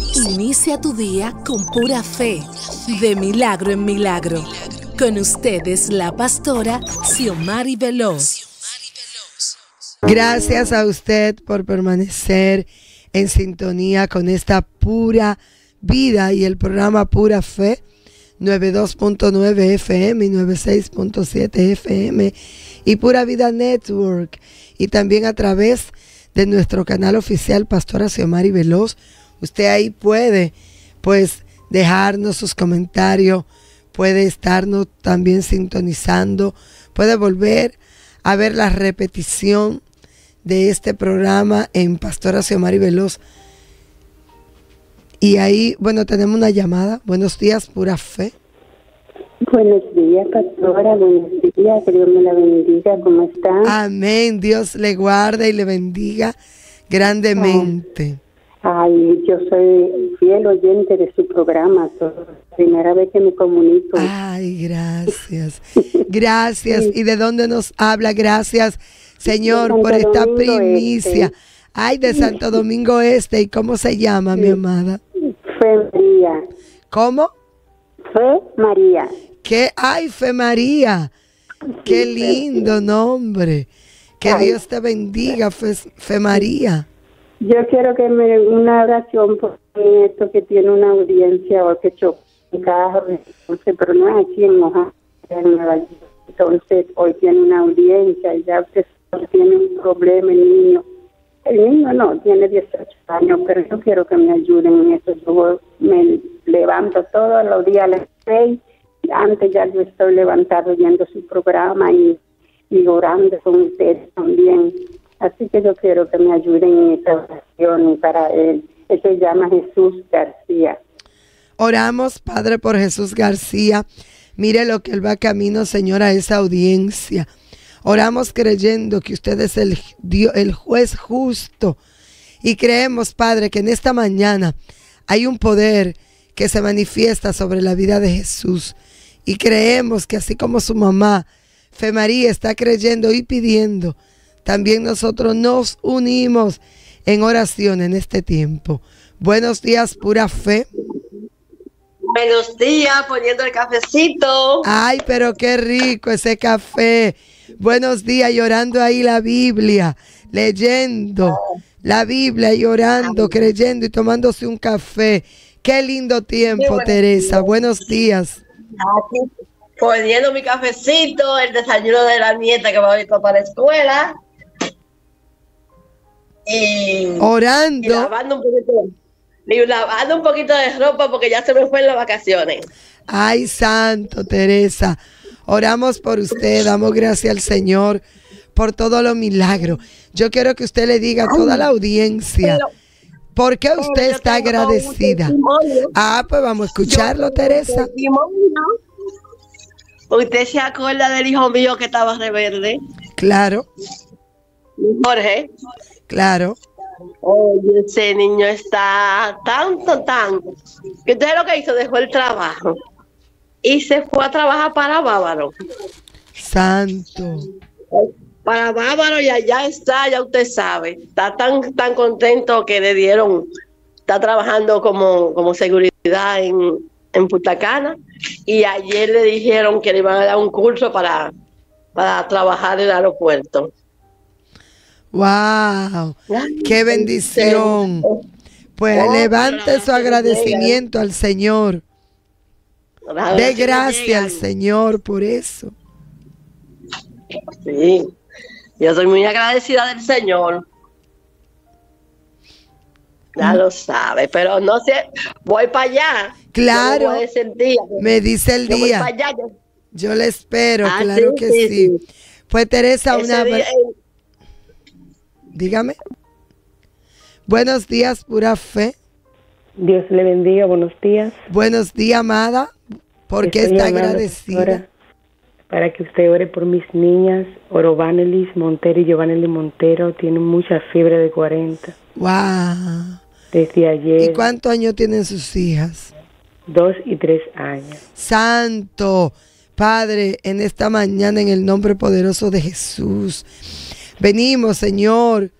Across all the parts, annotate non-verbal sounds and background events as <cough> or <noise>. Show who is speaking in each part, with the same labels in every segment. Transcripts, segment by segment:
Speaker 1: Inicia tu día con pura fe, de milagro en milagro. Con ustedes la pastora Xiomari Veloz.
Speaker 2: Gracias a usted por permanecer en sintonía con esta pura vida y el programa Pura Fe 92.9 FM y 96.7 FM y Pura Vida Network y también a través de nuestro canal oficial Pastora Xiomari Veloz. Usted ahí puede pues dejarnos sus comentarios, puede estarnos también sintonizando, puede volver a ver la repetición de este programa en Pastora Xiomari Veloz. Y ahí, bueno, tenemos una llamada. Buenos días, pura fe.
Speaker 3: Buenos días, pastora. Buenos días. Que Dios me la bendiga. ¿Cómo está?
Speaker 2: Amén. Dios le guarde y le bendiga grandemente.
Speaker 3: Ay, yo soy fiel oyente de su programa. Primera vez que me comunico.
Speaker 2: Ay, gracias. <laughs> Gracias. ¿Y de dónde nos habla? Gracias, Señor, por esta primicia.
Speaker 3: Este.
Speaker 2: Ay, de Santo Domingo Este. ¿Y cómo se llama, mi amada?
Speaker 3: Fe María.
Speaker 2: ¿Cómo?
Speaker 3: Fe María.
Speaker 2: ¿Qué? Ay, Fe María. Qué lindo nombre. Que. Dios te bendiga, Fe, Fe María.
Speaker 3: Yo quiero que me una oración por mi nieto que tiene una audiencia o que chocó un carro, entonces, pero no es aquí en Oaxaca, en Nueva York. Entonces, hoy tiene una audiencia y ya usted tiene un problema el niño. El niño no, tiene 18 años, pero yo quiero que me ayuden en eso. Yo me levanto todos los días a las 6. Antes ya yo estoy levantado viendo su programa y, y orando con ustedes también. Así que yo quiero que me ayuden en esta oración y para él. Él se llama Jesús García.
Speaker 2: Oramos, Padre, por Jesús García. Mire lo que él va camino, Señor, a esa audiencia. Oramos creyendo que usted es el, el juez justo. Y creemos, Padre, que en esta mañana hay un poder que se manifiesta sobre la vida de Jesús. Y creemos que así como su mamá, Fe María, está creyendo y pidiendo, también nosotros nos unimos en oración en este tiempo. Buenos días, pura fe.
Speaker 4: Buenos días, poniendo el cafecito.
Speaker 2: Ay, pero qué rico ese café. Buenos días, llorando ahí la Biblia, leyendo la Biblia, llorando, creyendo y tomándose un café. Qué lindo tiempo,
Speaker 4: buenos
Speaker 2: Teresa. Buenos días.
Speaker 4: Aquí, poniendo mi cafecito, el desayuno de la nieta que va a ir para la escuela. Y, y
Speaker 2: Orando.
Speaker 4: lavando un poquito. Y lavando un poquito de ropa porque ya se me fue en las vacaciones.
Speaker 2: Ay, santo, Teresa. Oramos por usted, damos gracias al Señor por todos los milagros. Yo quiero que usted le diga a toda la audiencia
Speaker 4: Pero-
Speaker 2: por qué usted está agradecida. Ah, pues vamos a escucharlo, Teresa.
Speaker 4: Usted se acuerda del hijo mío que estaba rebelde,
Speaker 2: Claro,
Speaker 4: Jorge.
Speaker 2: Claro.
Speaker 4: Oye, ese niño está tanto, tanto. Que entonces lo que hizo, dejó el trabajo y se fue a trabajar para Bávaro.
Speaker 2: Santo.
Speaker 4: Para Bávaro y allá está, ya usted sabe. Está tan, tan contento que le dieron, está trabajando como, como seguridad en, en Punta Cana y ayer le dijeron que le iban a dar un curso para, para trabajar en el aeropuerto.
Speaker 2: Wow, qué bendición. Pues
Speaker 4: Oh,
Speaker 2: levante su agradecimiento al Señor. De gracias al. Señor por eso.
Speaker 4: Sí, yo soy muy agradecida del Señor. Ya lo sabe, pero no sé, voy para allá.
Speaker 2: Claro.
Speaker 4: Día.
Speaker 2: Me dice el
Speaker 4: Yo
Speaker 2: día.
Speaker 4: allá. yo-
Speaker 2: Yo le espero,
Speaker 4: Ah,
Speaker 2: claro
Speaker 4: sí,
Speaker 2: que
Speaker 4: sí.
Speaker 2: Pues Teresa,
Speaker 4: ese
Speaker 2: una
Speaker 4: día, eh,
Speaker 2: dígame. Buenos días, pura fe.
Speaker 5: Dios le bendiga, buenos días.
Speaker 2: Buenos días, amada. ¿Por qué
Speaker 5: Estoy
Speaker 2: está agradecida?
Speaker 5: Para que usted ore por mis niñas, Orovanelis Montero y Giovanni Montero, tienen mucha fiebre de 40.
Speaker 2: Wow.
Speaker 5: Desde
Speaker 2: ¿Y
Speaker 5: ayer,
Speaker 2: cuántos años tienen sus hijas?
Speaker 5: dos y tres años.
Speaker 2: Santo Padre, en esta mañana en el nombre poderoso de Jesús, venimos, Señor,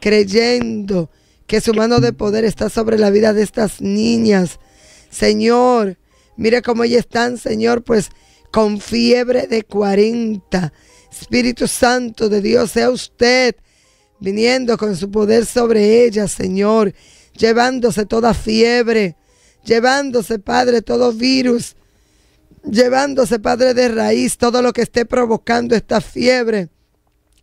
Speaker 2: creyendo que su mano de poder está sobre la vida de estas niñas. Señor, mire cómo ellas están, Señor, pues con fiebre de 40. Espíritu Santo de Dios, sea usted viniendo con su poder sobre ellas, Señor, llevándose toda fiebre, llevándose, Padre, todo virus, llevándose, Padre, de raíz todo lo que esté provocando esta fiebre.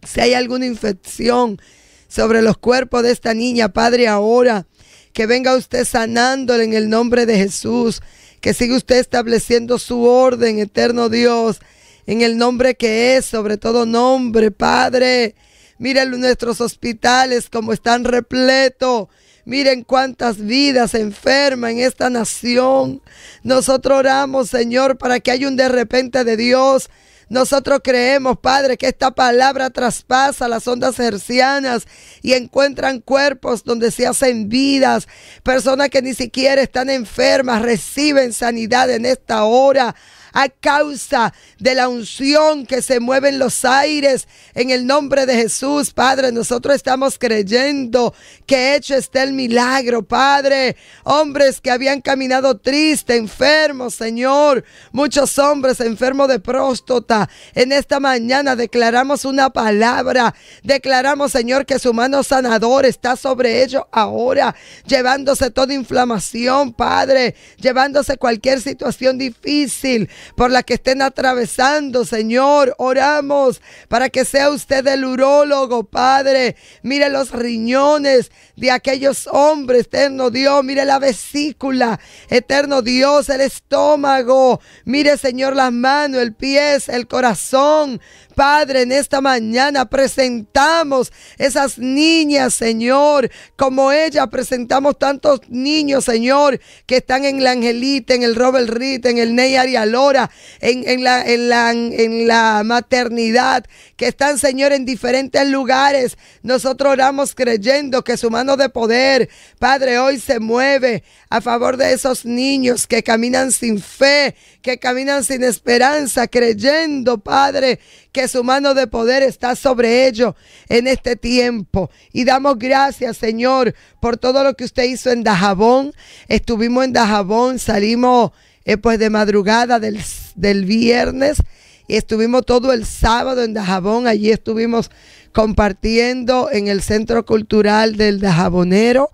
Speaker 2: Si hay alguna infección, sobre los cuerpos de esta niña, Padre, ahora. Que venga usted sanándole en el nombre de Jesús. Que siga usted estableciendo su orden, eterno Dios, en el nombre que es, sobre todo nombre, Padre. Miren nuestros hospitales como están repletos. Miren cuántas vidas enferman en esta nación. Nosotros oramos, Señor, para que haya un de repente de Dios nosotros creemos, Padre, que esta palabra traspasa las ondas hercianas y encuentran cuerpos donde se hacen vidas. Personas que ni siquiera están enfermas reciben sanidad en esta hora a causa de la unción que se mueve en los aires. En el nombre de Jesús, Padre, nosotros estamos creyendo que hecho está el milagro, Padre. Hombres que habían caminado triste, enfermos, Señor. Muchos hombres enfermos de próstata. En esta mañana declaramos una palabra. Declaramos, Señor, que su mano sanador está sobre ellos ahora, llevándose toda inflamación, Padre, llevándose cualquier situación difícil por la que estén atravesando, Señor. Oramos para que sea usted el urólogo, Padre. Mire los riñones de aquellos hombres, eterno Dios. Mire la vesícula, eterno Dios, el estómago. Mire, Señor, las manos, el pie, el corazón. Padre, en esta mañana presentamos esas niñas, Señor, como ella presentamos tantos niños, Señor, que están en la Angelita, en el Robert Reed, en el Ney Arialora, en, en, la, en, la, en la maternidad, que están, Señor, en diferentes lugares. Nosotros oramos creyendo que su mano de poder, Padre, hoy se mueve a favor de esos niños que caminan sin fe, que caminan sin esperanza, creyendo, Padre, que su mano de poder está sobre ellos en este tiempo. Y damos gracias, Señor, por todo lo que usted hizo en Dajabón. Estuvimos en Dajabón, salimos eh, pues de madrugada del, del viernes y estuvimos todo el sábado en Dajabón. Allí estuvimos compartiendo en el Centro Cultural del Dajabonero.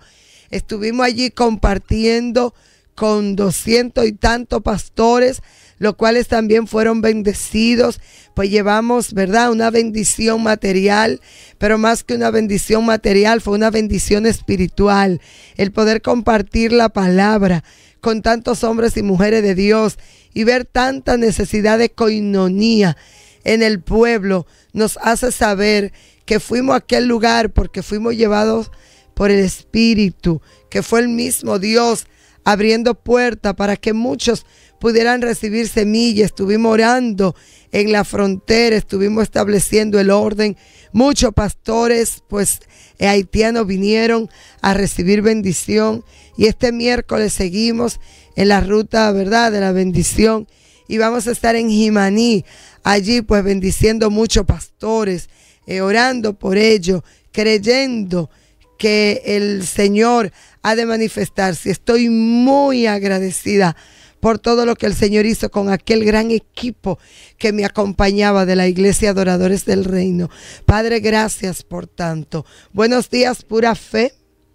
Speaker 2: Estuvimos allí compartiendo con doscientos y tantos pastores, los cuales también fueron bendecidos. Pues llevamos, ¿verdad? Una bendición material, pero más que una bendición material, fue una bendición espiritual. El poder compartir la palabra con tantos hombres y mujeres de Dios y ver tanta necesidad de coinonía en el pueblo nos hace saber que fuimos a aquel lugar porque fuimos llevados por el Espíritu, que fue el mismo Dios abriendo puertas para que muchos pudieran recibir semillas. Estuvimos orando en la frontera, estuvimos estableciendo el orden. Muchos pastores, pues haitianos vinieron a recibir bendición. Y este miércoles seguimos en la ruta, ¿verdad?, de la bendición. Y vamos a estar en Jimaní, allí pues bendiciendo muchos pastores, eh, orando por ellos, creyendo que el Señor ha de manifestarse. Estoy muy agradecida por todo lo que el Señor hizo con aquel gran equipo que me acompañaba de la Iglesia Adoradores del Reino. Padre, gracias por tanto. Buenos días, pura fe.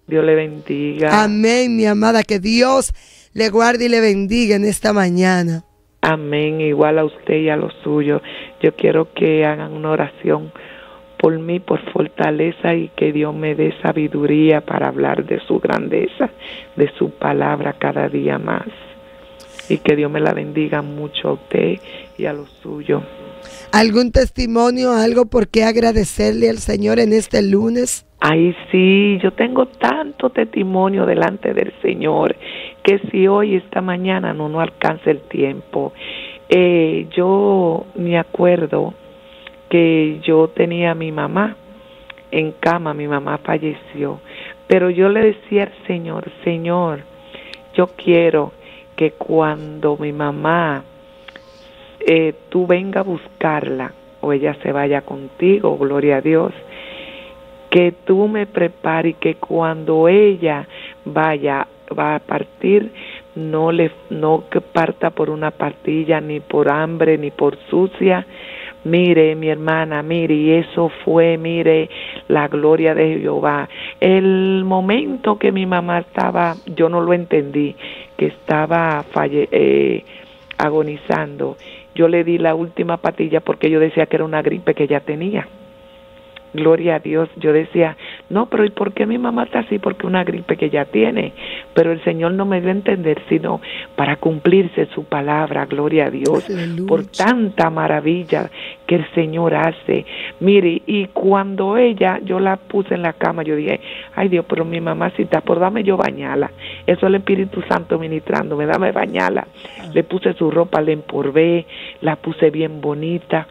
Speaker 6: Dios le bendiga.
Speaker 2: Amén, mi amada. Que Dios le guarde y le bendiga en esta mañana.
Speaker 6: Amén. Igual a usted y a los suyos. Yo quiero que hagan una oración por mí, por fortaleza y que Dios me dé sabiduría para hablar de su grandeza, de su palabra cada día más. Y que Dios me la bendiga mucho a usted y a los suyos.
Speaker 2: ¿Algún testimonio, algo por qué agradecerle al Señor en este lunes?
Speaker 6: Ay, sí, yo tengo tanto testimonio delante del Señor que si hoy, esta mañana, no no alcanza el tiempo. Eh, yo me acuerdo que yo tenía a mi mamá en cama, mi mamá falleció, pero yo le decía al Señor, Señor, yo quiero que cuando mi mamá eh, tú venga a buscarla o ella se vaya contigo, gloria a Dios, que tú me prepares y que cuando ella vaya va a partir no le no que parta por una pastilla ni por hambre ni por sucia. Mire mi hermana mire y eso fue mire la gloria de Jehová. El momento que mi mamá estaba yo no lo entendí que estaba falle, eh, agonizando yo le di la última pastilla porque yo decía que era una gripe que ella tenía Gloria a Dios. Yo decía, no, pero ¿y por qué mi mamá está así? Porque una gripe que ya tiene. Pero el Señor no me dio a entender, sino para cumplirse su palabra. Gloria a Dios. Por tanta maravilla que el Señor hace. Mire, y cuando ella, yo la puse en la cama, yo dije, ay Dios, pero mi mamacita, por dame yo bañala. Eso es el Espíritu Santo ministrándome, dame bañala. Le puse su ropa, le empolvé, la puse bien bonita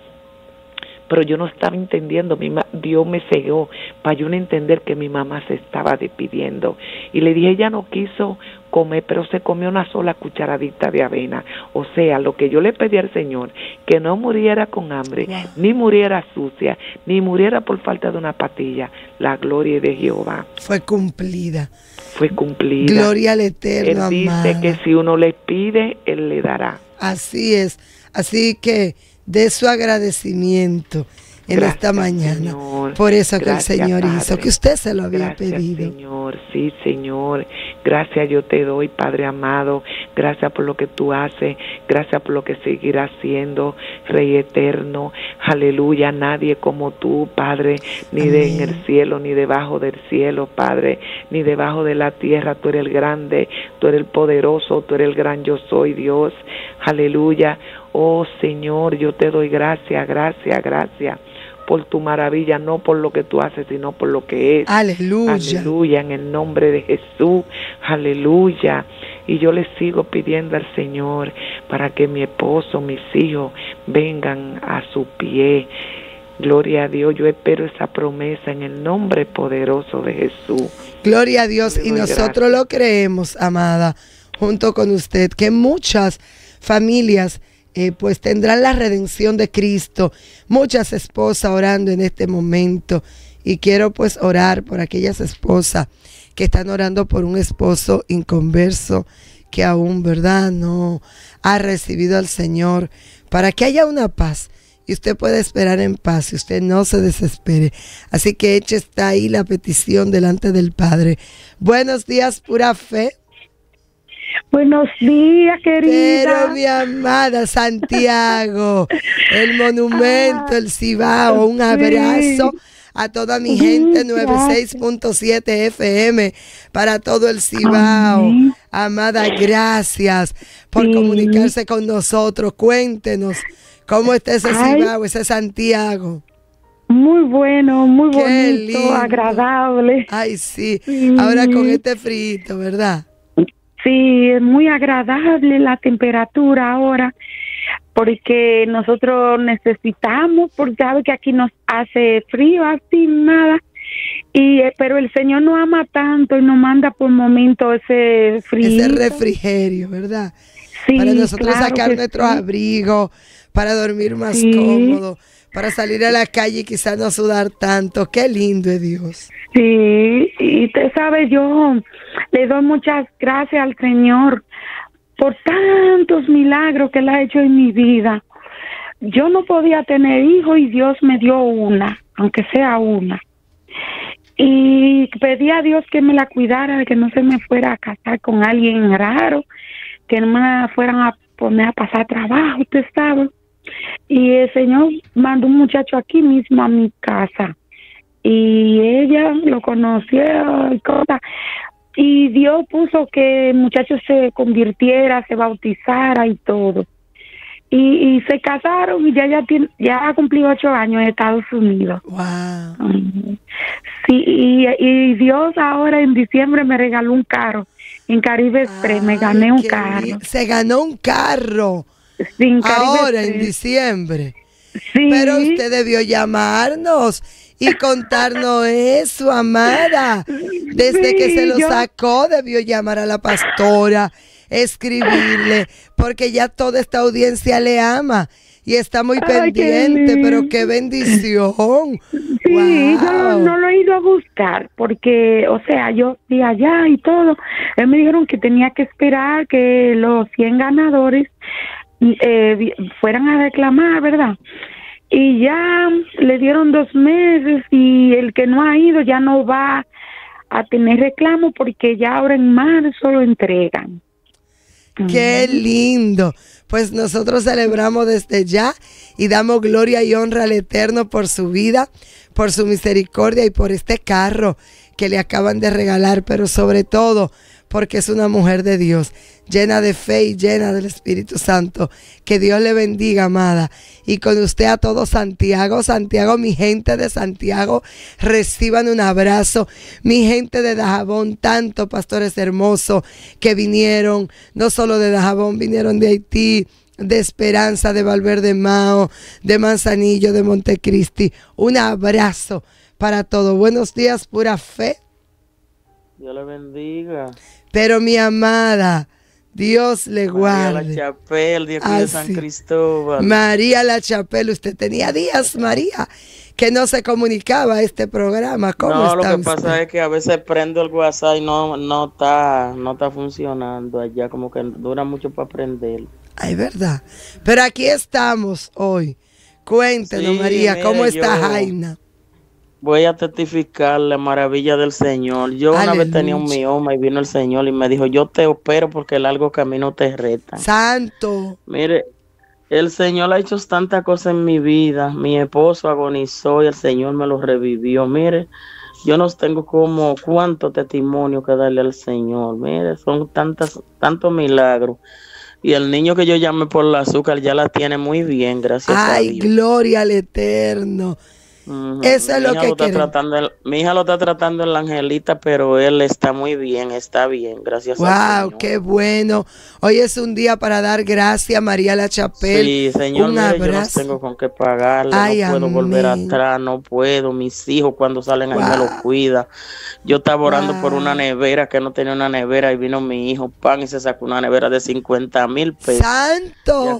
Speaker 6: pero yo no estaba entendiendo, mi Dios me cegó para yo no entender que mi mamá se estaba despidiendo. Y le dije, ella no quiso comer, pero se comió una sola cucharadita de avena. O sea, lo que yo le pedí al Señor, que no muriera con hambre, ni muriera sucia, ni muriera por falta de una patilla, la gloria de Jehová.
Speaker 2: Fue cumplida.
Speaker 6: Fue cumplida.
Speaker 2: Gloria al Eterno.
Speaker 6: Él dice que si uno le pide, Él le dará.
Speaker 2: Así es. Así que de su agradecimiento en esta mañana. por eso que el Señor hizo, que usted se lo había pedido.
Speaker 6: Señor, sí, Señor. Gracias yo te doy, Padre amado. Gracias por lo que tú haces. Gracias por lo que seguirás haciendo, Rey eterno. Aleluya. Nadie como tú, Padre, ni de en el cielo, ni debajo del cielo, Padre, ni debajo de la tierra. Tú eres el grande, tú eres el poderoso, tú eres el gran yo soy, Dios. Aleluya. Oh Señor, yo te doy gracias, gracias, gracias por tu maravilla, no por lo que tú haces, sino por lo que es.
Speaker 2: Aleluya.
Speaker 6: Aleluya, en el nombre de Jesús. Aleluya. Y yo le sigo pidiendo al Señor para que mi esposo, mis hijos vengan a su pie. Gloria a Dios, yo espero esa promesa en el nombre poderoso de Jesús.
Speaker 2: Gloria a Dios y nosotros lo creemos, amada, junto con usted, que muchas familias eh, pues tendrán la redención de Cristo. Muchas esposas orando en este momento. Y quiero pues orar por aquellas esposas que están orando por un esposo inconverso que aún, ¿verdad? No ha recibido al Señor. Para que haya una paz y usted puede esperar en paz y usted no se desespere. Así que eche está ahí la petición delante del Padre. Buenos días, pura fe.
Speaker 7: Buenos días, querida.
Speaker 2: Pero mi amada Santiago, el monumento, el Cibao, un abrazo a toda mi gente 96.7 FM para todo el Cibao. Amada, gracias por comunicarse con nosotros. Cuéntenos cómo está ese Cibao, ese Santiago.
Speaker 7: Muy bueno, muy bonito, agradable.
Speaker 2: Ay, sí. Ahora con este frito, ¿verdad?
Speaker 7: Sí, es muy agradable la temperatura ahora porque nosotros necesitamos, porque sabe que aquí nos hace frío, así nada. Y, eh, pero el Señor no ama tanto y nos manda por momentos ese frío.
Speaker 2: Ese refrigerio, ¿verdad? Sí, para nosotros sacar nuestro abrigo, para dormir más cómodo, para salir a la calle y quizás no sudar tanto. Qué lindo es Dios.
Speaker 7: Sí, y usted sabe, yo le doy muchas gracias al Señor por tantos milagros que Él ha hecho en mi vida. Yo no podía tener hijos y Dios me dio una, aunque sea una. Y pedí a Dios que me la cuidara, que no se me fuera a casar con alguien raro, que no me fueran a poner a pasar trabajo, usted sabe. Y el Señor mandó un muchacho aquí mismo a mi casa. Y ella lo conoció y cosas y Dios puso que el muchacho se convirtiera, se bautizara y todo. Y, se casaron y ya ya, tiene, ya ha cumplido ocho años en Estados Unidos.
Speaker 2: Wow.
Speaker 7: Sí, y, Dios ahora en diciembre me regaló un carro. En Caribe Express me gané un carro.
Speaker 2: Se ganó un carro.
Speaker 7: Sí,
Speaker 2: ahora en diciembre.
Speaker 7: Sí.
Speaker 2: Pero usted debió llamarnos y contarnos eso, amada. Desde que se lo sacó, debió llamar a la pastora, escribirle, porque ya toda esta audiencia le ama. y está muy pendiente, pero qué bendición.
Speaker 7: Sí, yo no lo he ido a buscar porque, o sea, yo fui allá y todo. Él me dijeron que tenía que esperar que los 100 ganadores eh, fueran a reclamar, ¿verdad? Y ya le dieron dos meses y el que no ha ido ya no va a tener reclamo porque ya ahora en marzo lo entregan.
Speaker 2: Qué lindo. Pues nosotros celebramos desde ya y damos gloria y honra al Eterno por su vida, por su misericordia y por este carro que le acaban de regalar, pero sobre todo porque es una mujer de Dios, llena de fe y llena del Espíritu Santo. Que Dios le bendiga, amada. Y con usted a todo Santiago, Santiago, mi gente de Santiago, reciban un abrazo. Mi gente de Dajabón, tanto pastores hermosos que vinieron, no solo de Dajabón, vinieron de Haití, de Esperanza, de Valverde Mao, de Manzanillo, de Montecristi. Un abrazo para todo. Buenos días, pura fe.
Speaker 8: Dios le bendiga.
Speaker 2: Pero mi amada, Dios le guarde.
Speaker 8: María la Chapel, Dios de San Cristóbal.
Speaker 2: María la Chapel, usted tenía días, María, que no se comunicaba este programa. ¿Cómo
Speaker 8: no,
Speaker 2: lo
Speaker 8: que pasa es que a veces prendo el WhatsApp y no, no, está, no está funcionando allá, como que dura mucho para aprender.
Speaker 2: Ay, verdad. Pero aquí estamos hoy. Cuéntenos, María, ¿cómo está Jaina?
Speaker 8: Voy a testificar la maravilla del Señor. Yo una vez tenía un mioma y vino el Señor y me dijo, yo te opero porque el largo camino te reta.
Speaker 2: Santo.
Speaker 8: Mire, el Señor ha hecho tantas cosas en mi vida. Mi esposo agonizó y el Señor me lo revivió. Mire, yo no tengo como cuánto testimonio que darle al Señor. Mire, son tantas, tantos milagros. Y el niño que yo llamé por el azúcar ya la tiene muy bien, gracias
Speaker 2: a
Speaker 8: Dios.
Speaker 2: Ay, gloria al Eterno. Eso es lo que
Speaker 8: está tratando, Mi hija lo está tratando en la angelita, pero él está muy bien, está bien, gracias
Speaker 2: wow, a Dios. qué bueno. Hoy es un día para dar gracias, María La Chapel.
Speaker 8: Sí, Señor, un yo no tengo con qué pagarle, no puedo volver atrás, no puedo. Mis hijos cuando salen ahí me los cuida. Yo estaba orando por una nevera que no tenía una nevera y vino mi hijo, pan, y se sacó una nevera de 50 mil pesos.
Speaker 2: ¡Santo!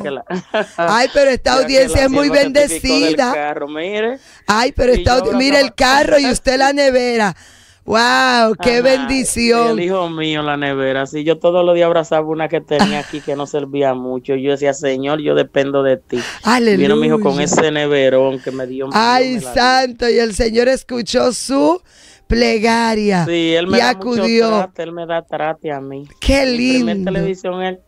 Speaker 2: Ay, pero esta <laughs> audiencia es muy bendecida.
Speaker 8: Carro, mire.
Speaker 2: Ay, pero está, mira el carro y usted la nevera. ¡Wow! ¡Qué bendición!
Speaker 8: El hijo mío, la nevera. Sí, yo todos los días abrazaba una que tenía aquí que no servía mucho. Yo decía, Señor, yo dependo de ti.
Speaker 2: Aleluya.
Speaker 8: Vino mi hijo con ese neverón que me dio.
Speaker 2: ¡Ay, santo! Y el Señor escuchó su plegaria.
Speaker 8: Sí, él me
Speaker 2: y
Speaker 8: da
Speaker 2: acudió.
Speaker 8: Mucho trate, él me da trate a mí.
Speaker 2: ¡Qué lindo!
Speaker 8: Mi primer televisión,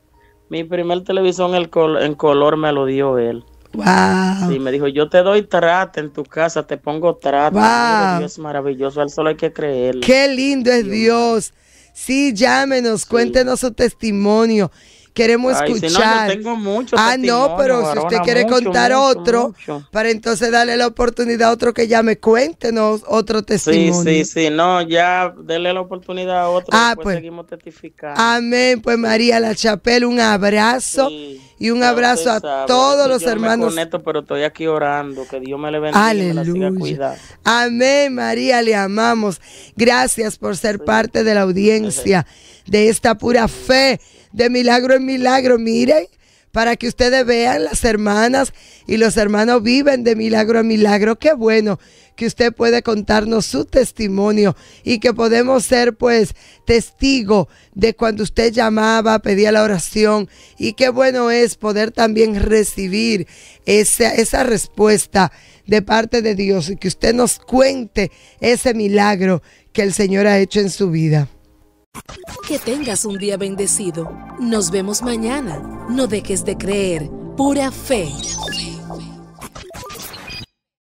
Speaker 8: mi primer televisión en color me lo dio él.
Speaker 2: Wow.
Speaker 8: Sí, me dijo, yo te doy trate en tu casa, te pongo trate.
Speaker 2: Wow.
Speaker 8: Dios es maravilloso, al solo hay que creer.
Speaker 2: Qué lindo es Dios. Sí, llámenos, cuéntenos su testimonio. Queremos escuchar.
Speaker 8: no, tengo mucho
Speaker 2: ah, no, pero si usted quiere contar otro, para entonces darle la oportunidad a otro que llame, cuéntenos otro testimonio.
Speaker 8: Sí, sí, sí, no, ya denle la oportunidad a otro.
Speaker 2: Ah, pues.
Speaker 8: Seguimos testificando.
Speaker 2: Amén, pues María La Chapel, un abrazo. y un abrazo a todos los hermanos.
Speaker 8: Me pero estoy aquí orando, que Dios me le bendiga
Speaker 2: Aleluya.
Speaker 8: Me la
Speaker 2: Amén, María, le amamos. Gracias por ser parte de la audiencia de esta pura fe de milagro en milagro. Miren, para que ustedes vean, las hermanas y los hermanos viven de milagro en milagro. Qué bueno que usted puede contarnos su testimonio y que podemos ser pues testigo de cuando usted llamaba, pedía la oración y qué bueno es poder también recibir esa, esa respuesta de parte de Dios y que usted nos cuente ese milagro que el Señor ha hecho en su vida.
Speaker 1: Que tengas un día bendecido. Nos vemos mañana. No dejes de creer. Pura fe.